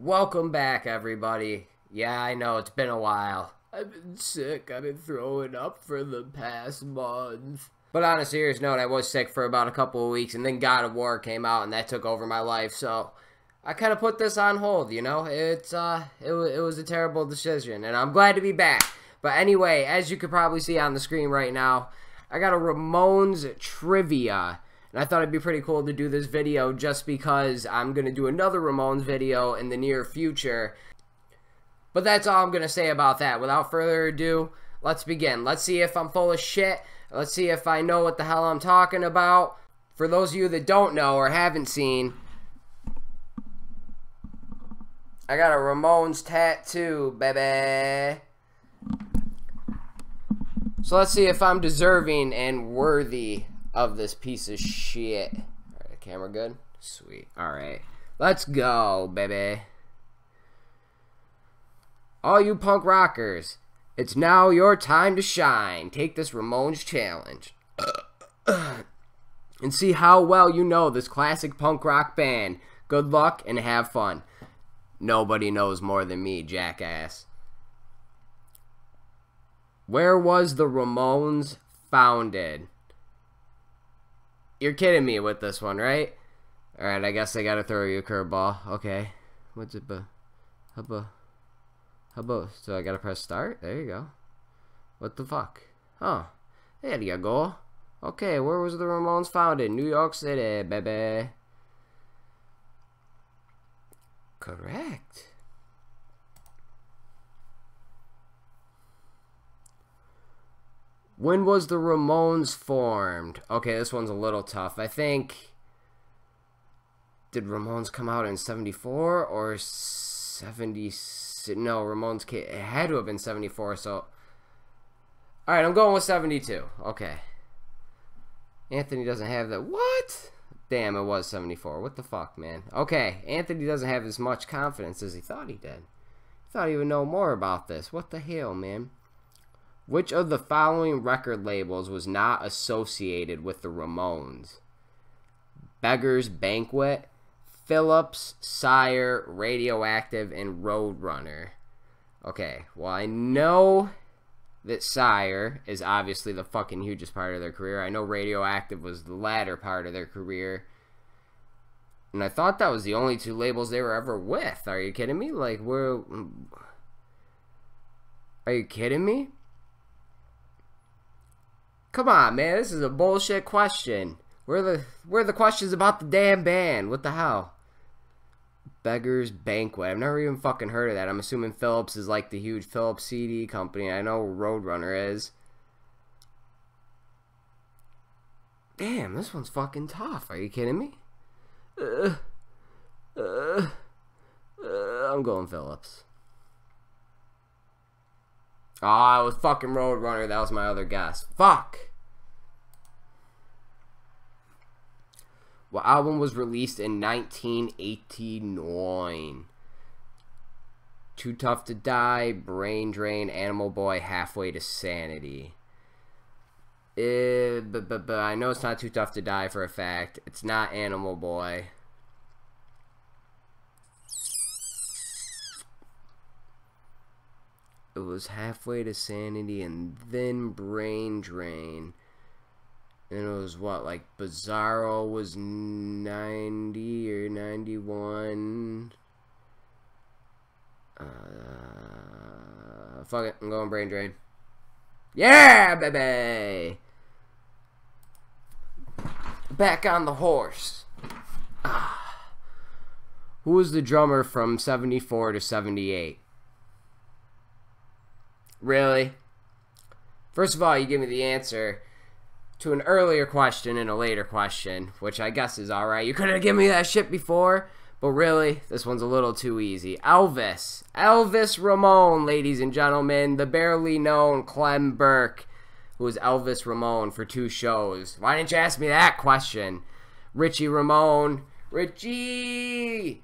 Welcome back, everybody. Yeah, I know it's been a while. I've been sick. I've been throwing up for the past month. But on a serious note, I was sick for about a couple of weeks, and then God of War came out, and that took over my life. So I kind of put this on hold. You know, it's uh, it, it was a terrible decision, and I'm glad to be back. But anyway, as you could probably see on the screen right now, I got a Ramones trivia. And I thought it'd be pretty cool to do this video just because I'm going to do another Ramones video in the near future. But that's all I'm going to say about that. Without further ado, let's begin. Let's see if I'm full of shit. Let's see if I know what the hell I'm talking about. For those of you that don't know or haven't seen, I got a Ramones tattoo, baby. So let's see if I'm deserving and worthy of this piece of shit. Alright, camera good? Sweet. Alright. Let's go, baby. All you punk rockers, it's now your time to shine. Take this Ramones challenge. and see how well you know this classic punk rock band. Good luck and have fun. Nobody knows more than me, jackass. Where was the Ramones founded? You're kidding me with this one, right? Alright, I guess I gotta throw you a curveball. Okay. What's it? How about? How? So I gotta press start? There you go. What the fuck? Oh. There you go. Okay, where was the Ramones founded? New York City, baby. Correct. When was the Ramones formed? Okay, this one's a little tough. I think. Did Ramones come out in 74 or 70? No, Ramones came, it had to have been 74, so. Alright, I'm going with 72. Okay. Anthony doesn't have that. What? Damn, it was 74. What the fuck, man? Okay, Anthony doesn't have as much confidence as he thought he did. He thought he would know more about this. What the hell, man? Which of the following record labels was not associated with the Ramones? Beggar's Banquet, Phillips, Sire, Radioactive, and Roadrunner. Okay, well, I know that Sire is obviously the fucking hugest part of their career. I know Radioactive was the latter part of their career. And I thought that was the only two labels they were ever with. Are you kidding me? Like, we're. Are you kidding me? Come on, man. This is a bullshit question. Where the where the questions about the damn band? What the hell? Beggar's Banquet. I've never even fucking heard of that. I'm assuming Phillips is like the huge Phillips CD company. I know Roadrunner is. Damn, this one's fucking tough. Are you kidding me? Uh, uh, uh, I'm going Philips. Oh, it was fucking Roadrunner. That was my other guess. Fuck. What album was released in 1989? Too Tough to Die, Brain Drain, Animal Boy, Halfway to Sanity. Uh, but, but, but I know it's not Too Tough to Die for a fact. It's not Animal Boy. Was halfway to sanity and then brain drain. And it was what, like Bizarro was 90 or 91. Uh, fuck it, I'm going brain drain. Yeah, baby! Back on the horse. Ah. Who was the drummer from 74 to 78? Really? First of all, you give me the answer to an earlier question and a later question, which I guess is alright. You could have given me that shit before, but really, this one's a little too easy. Elvis. Elvis Ramone, ladies and gentlemen. The barely known Clem Burke, who was Elvis Ramone for two shows. Why didn't you ask me that question? Richie Ramone. Richie!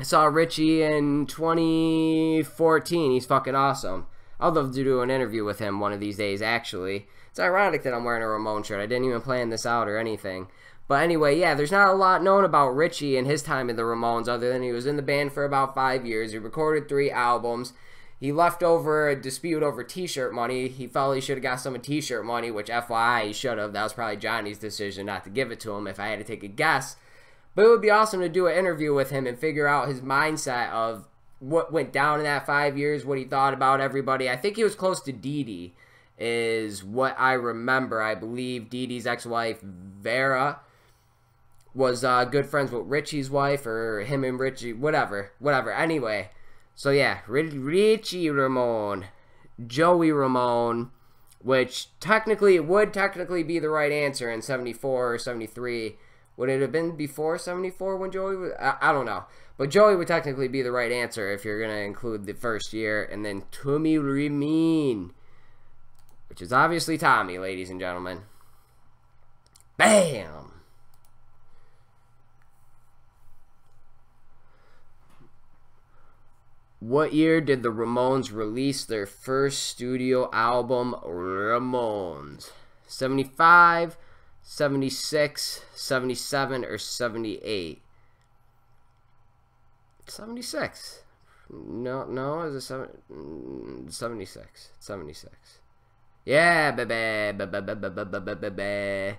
I saw Richie in 2014. He's fucking awesome. I'd love to do an interview with him one of these days, actually. It's ironic that I'm wearing a Ramone shirt. I didn't even plan this out or anything. But anyway, yeah, there's not a lot known about Richie and his time in the Ramones other than he was in the band for about five years. He recorded three albums. He left over a dispute over t-shirt money. He felt he should have got some of t-shirt money, which FYI he should have. That was probably Johnny's decision not to give it to him if I had to take a guess. But it would be awesome to do an interview with him and figure out his mindset of what went down in that five years, what he thought about everybody. I think he was close to Dee, is what I remember. I believe Dee Dee's ex-wife, Vera, was uh, good friends with Richie's wife, or him and Richie, whatever, whatever. Anyway, so yeah, Richie Ramone, Joey Ramone, which technically would technically be the right answer in 74 or 73. Would it have been before 74 when Joey was? I, I don't know. But Joey would technically be the right answer if you're going to include the first year. And then Tommy Ramone, which is obviously Tommy, ladies and gentlemen. Bam! What year did the Ramones release their first studio album, Ramones? 75, 76, 77, or 78? 76. No, no, is it seven, mm, 76? 76. Yeah, baby, baby, baby, baby.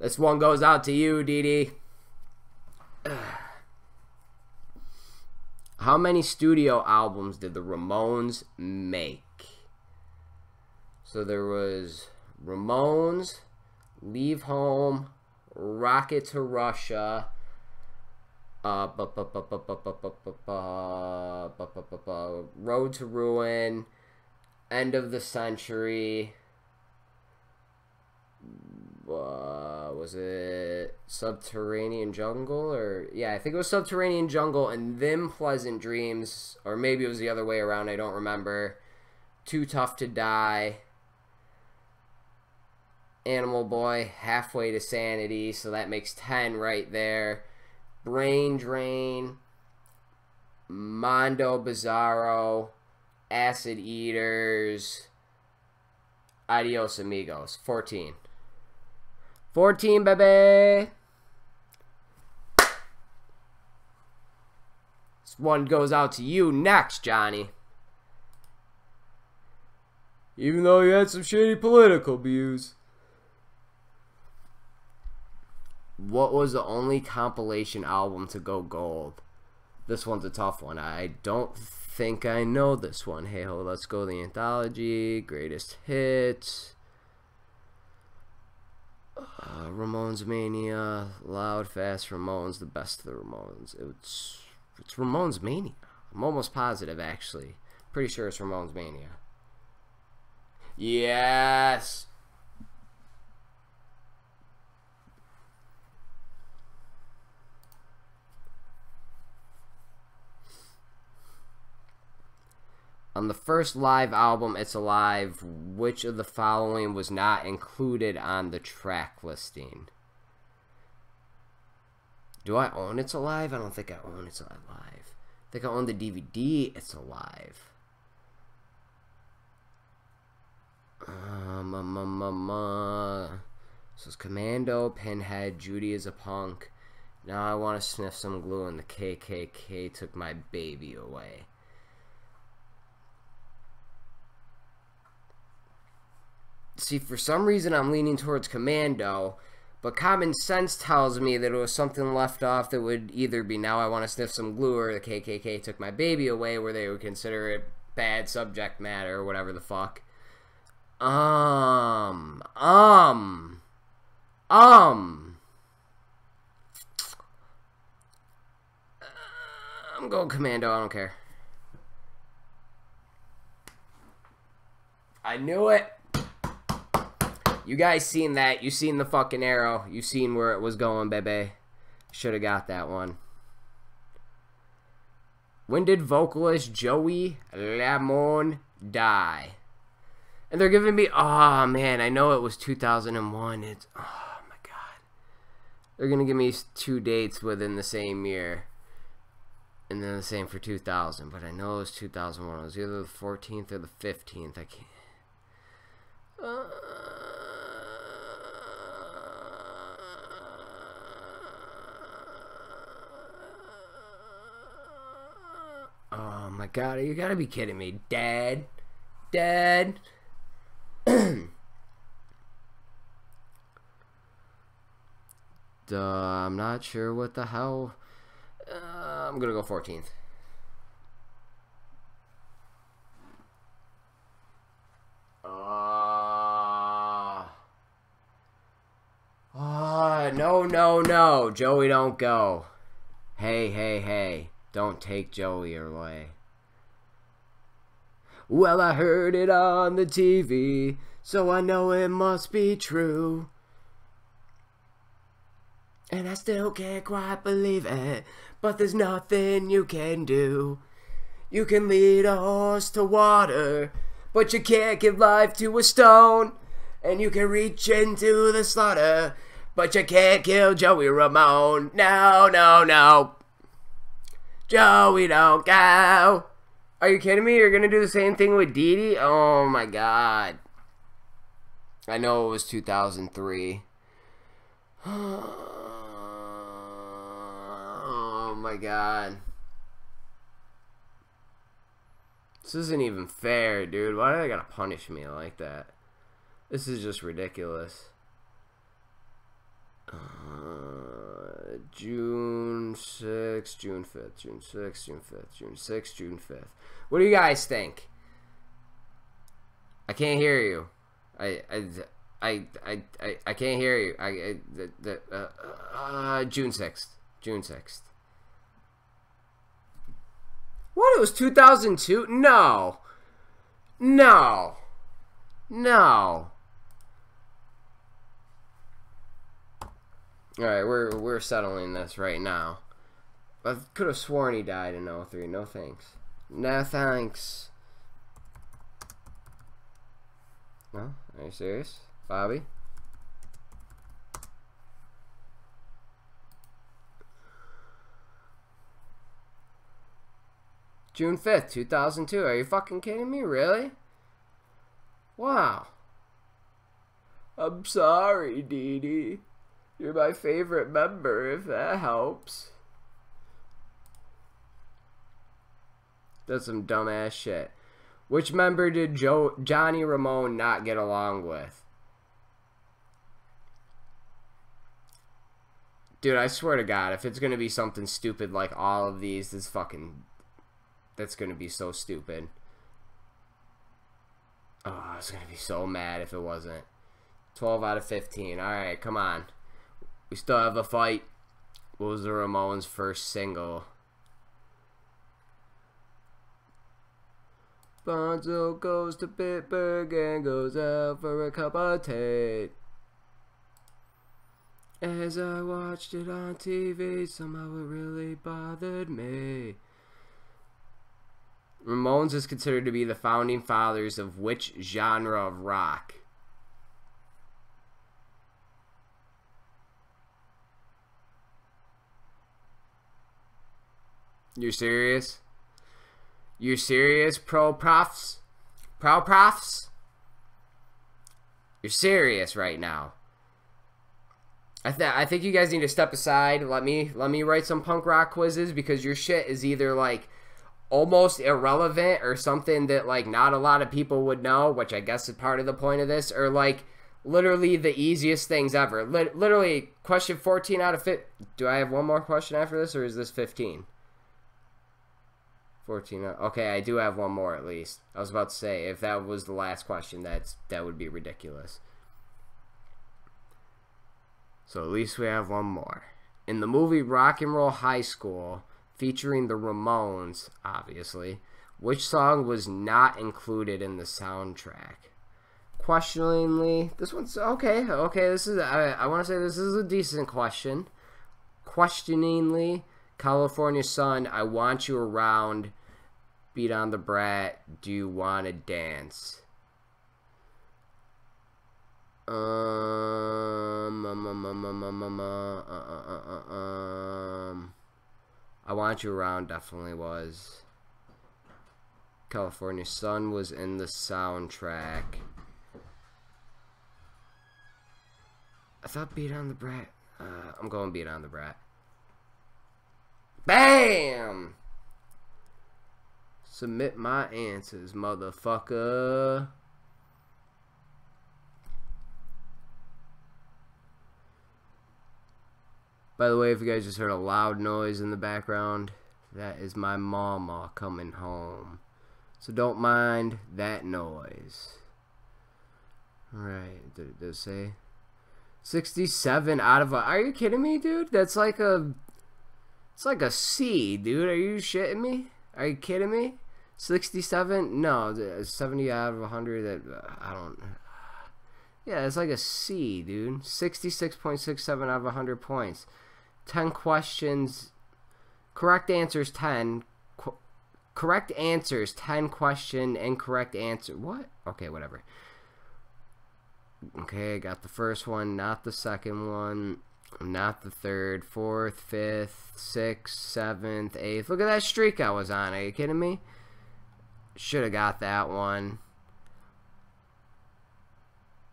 This one goes out to you, Dee Dee. How many studio albums did the Ramones make? So there was Ramones, Leave Home, Rocket to Russia, uh, Road to Ruin, End of the Century, uh, was it Subterranean Jungle or yeah, I think it was Subterranean Jungle and Them Pleasant Dreams or maybe it was the other way around, I don't remember. Too Tough to Die. Animal Boy, halfway to sanity, so that makes 10 right there. Brain Drain, Mondo Bizarro, Acid Eaters, Adios Amigos, 14. 14, baby. This one goes out to you next, Johnny. Even though you had some shady political views. What was the only compilation album to go gold? This one's a tough one. I don't think I know this one. Hey ho, let's go the anthology, greatest hits. Uh, Ramones Mania, Loud Fast Ramones, the best of the Ramones. It's it's Ramones Mania. I'm almost positive, actually. Pretty sure it's Ramones Mania. Yes. On the first live album, It's Alive, which of the following was not included on the track listing? Do I own It's Alive? I don't think I own It's Alive. I think I own the DVD It's Alive. Um, um, um, um, Commando, Pinhead, Judy is a punk. Now I want to sniff some glue and the KKK took my baby away. See, for some reason I'm leaning towards Commando, but common sense tells me that it was something left off that would either be now I want to sniff some glue or the KKK took my baby away where they would consider it bad subject matter or whatever the fuck. Um, um, um. I'm going Commando, I don't care. I knew it. You guys seen that. You seen the fucking arrow. You seen where it was going, baby. Should have got that one. When did vocalist Joey Ramone die? And they're giving me, oh man, I know it was 2001. It's, oh my god. They're going to give me two dates within the same year. And then the same for 2000. But I know it was 2001. It was either the 14th or the 15th. I can't. Uh, god, you gotta be kidding me. Dad. Dad. Duh, I'm not sure what the hell. Uh, I'm gonna go 14th. Uh, uh, no, no, no. Joey, don't go. Hey, hey, hey. Don't take Joey away. Well, I heard it on the TV, so I know it must be true. And I still can't quite believe it, but there's nothing you can do. You can lead a horse to water, but you can't give life to a stone. And you can reach into the slaughter, but you can't kill Joey Ramone. No, no, no. Joey, don't go. Are you kidding me? You're gonna do the same thing with Dee Dee? Oh my god. I know it was 2003. Oh my god. This isn't even fair, dude. Why do they gotta punish me like that? This is just ridiculous. Uh, June 6th, June 5th, June 6th, June 5th, June 6th, June 5th. What do you guys think? I can't hear you. I, I, I, I, I, can't hear you. I, I the, the, uh, uh, June 6th. June 6th. What? It was 2002? No. No. No. Alright, we're, we're settling this right now. I could have sworn he died in 03. No thanks. No thanks. No? Are you serious? Bobby? June 5th, 2002. Are you fucking kidding me? Really? Wow. I'm sorry, Dee Dee. You're my favorite member, if that helps. That's some dumbass shit. Which member did Joe Johnny Ramone not get along with? Dude, I swear to God, if it's gonna be something stupid like all of these, this fucking that's gonna be so stupid. Oh, I was gonna be so mad if it wasn't. 12 out of 15. Alright, come on. We still have a fight. What was the Ramones' first single? Bonzo goes to Bitburg and goes out for a cup of tea. As I watched it on TV, somehow it really bothered me. Ramones is considered to be the founding fathers of which genre of rock? You're serious? You're serious, ProProfs? Pro profs? You're serious right now. I th I think you guys need to step aside. Let me let me write some punk rock quizzes because your shit is either like almost irrelevant or something that like not a lot of people would know, which I guess is part of the point of this, or like literally the easiest things ever. literally, question 14 out of 15. Do I have one more question after this, or is this 15? 14. Uh, okay, I do have one more at least. I was about to say, if that was the last question, that's that would be ridiculous. So at least we have one more. In the movie Rock and Roll High School, featuring the Ramones, obviously, which song was not included in the soundtrack? Questioningly, this one's okay. Okay, this is I, I want to say this is a decent question. Questioningly, California Sun, I want you around. Beat on the brat. Do you want to dance? Um, um, um, um, um, um, um, uh, uh, uh, um, I Want You Around definitely was. California Sun was in the soundtrack. I thought Beat on the Brat. Uh, I'm going Beat on the Brat. BAM! Submit my answers, motherfucker. By the way, if you guys just heard a loud noise in the background, that is my mama coming home. So don't mind that noise. Alright, did it say? 67 out of a... Are you kidding me, dude? That's like a... It's like a C, dude. Are you shitting me? Are you kidding me? 67? No, 70 out of 100. That uh, I don't... Yeah, it's like a C, dude. 66.67 out of 100 points. 10 questions. Correct answers 10. Qu correct answers 10 question. Incorrect answer. What? Okay, whatever. Okay, I got the first one, not the second one, not the third, fourth, fifth, sixth, seventh, eighth. Look at that streak I was on. Are you kidding me? Should have got that one.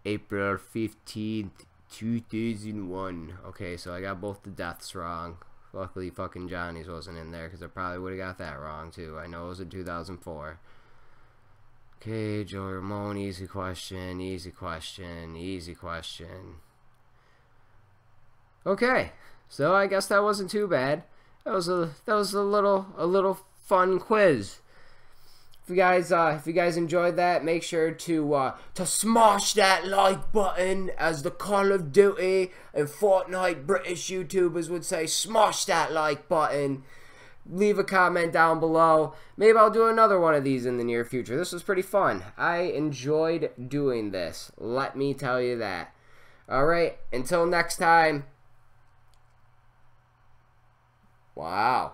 April 15th, 2001. Okay, so I got both the deaths wrong. Luckily, fucking Johnny's wasn't in there because I probably would have got that wrong too. I know it was in 2004. Okay, Joe Ramone, easy question, easy question, easy question. Okay, so I guess that wasn't too bad. That was a that was a little a little fun quiz. If you guys uh, if you guys enjoyed that, make sure to uh, to smash that like button, as the Call of Duty and Fortnite British YouTubers would say. Smash that like button leave a comment down below. Maybe I'll do another one of these in the near future. This was pretty fun. I enjoyed doing this. Let me tell you that. Alright, until next time. Wow.